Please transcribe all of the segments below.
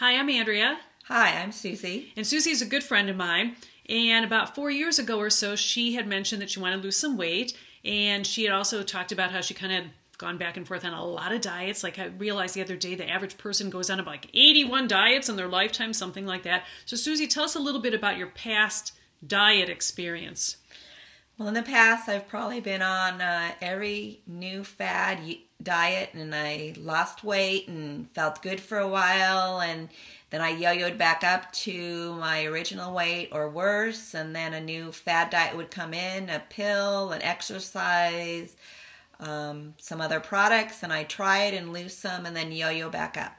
Hi, I'm Andrea. Hi, I'm Susie. And Susie's a good friend of mine. And about four years ago or so, she had mentioned that she wanted to lose some weight. And she had also talked about how she kind of gone back and forth on a lot of diets. Like I realized the other day, the average person goes on about like 81 diets in their lifetime, something like that. So, Susie, tell us a little bit about your past diet experience. Well, in the past, I've probably been on uh, every new fad diet and I lost weight and felt good for a while. And then I yo yoed back up to my original weight or worse. And then a new fad diet would come in a pill, an exercise, um, some other products. And I try it and lose some and then yo yo back up.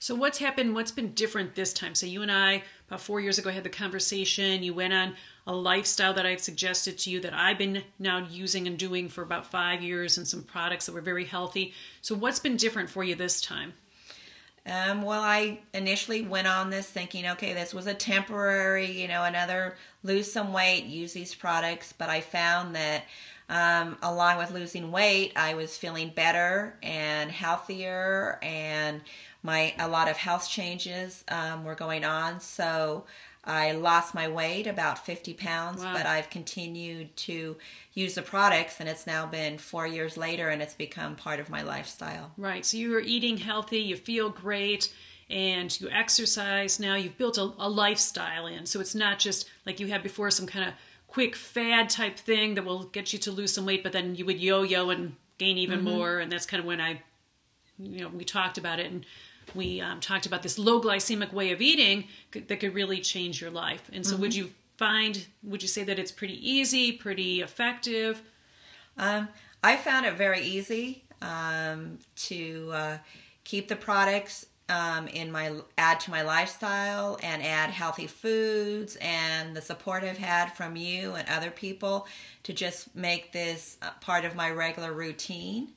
So what's happened? What's been different this time? So you and I, about four years ago, had the conversation. You went on a lifestyle that I'd suggested to you that I've been now using and doing for about five years, and some products that were very healthy. So what's been different for you this time? Um, well, I initially went on this thinking, okay, this was a temporary, you know, another lose some weight, use these products. But I found that um, along with losing weight, I was feeling better and healthier, and my a lot of health changes um, were going on. So I lost my weight about 50 pounds, wow. but I've continued to use the products, and it's now been four years later, and it's become part of my lifestyle. Right. So you are eating healthy, you feel great, and you exercise. Now you've built a, a lifestyle in. So it's not just like you had before, some kind of quick fad type thing that will get you to lose some weight, but then you would yo yo and gain even mm-hmm. more. And that's kind of when I, you know, we talked about it. And we um, talked about this low glycemic way of eating that could really change your life. And so, mm-hmm. would you find, would you say that it's pretty easy, pretty effective? Um, I found it very easy um, to uh, keep the products um, in my add to my lifestyle and add healthy foods and the support I've had from you and other people to just make this part of my regular routine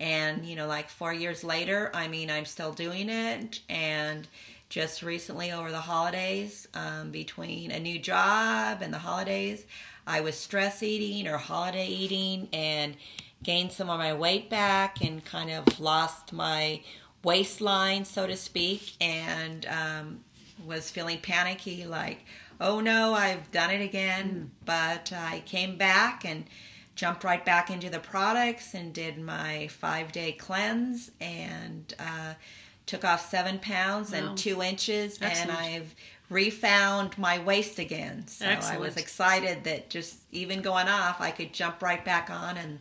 and, you know, like four years later, I mean, I'm still doing it. And just recently over the holidays, um, between a new job and the holidays, I was stress eating or holiday eating and gained some of my weight back and kind of lost my waistline, so to speak, and um, was feeling panicky like, oh no, I've done it again. Mm. But I came back and jumped right back into the products and did my five day cleanse and uh, took off seven pounds wow. and two inches Excellent. and I've refound my waist again. So Excellent. I was excited that just even going off, I could jump right back on and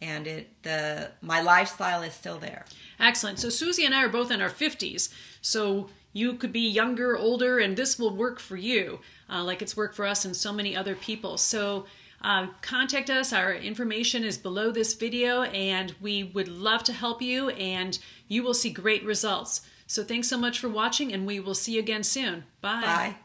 and it the my lifestyle is still there. Excellent. So Susie and I are both in our fifties, so you could be younger, older, and this will work for you, uh, like it's worked for us and so many other people. So uh, contact us. Our information is below this video, and we would love to help you, and you will see great results. So thanks so much for watching, and we will see you again soon. Bye. Bye.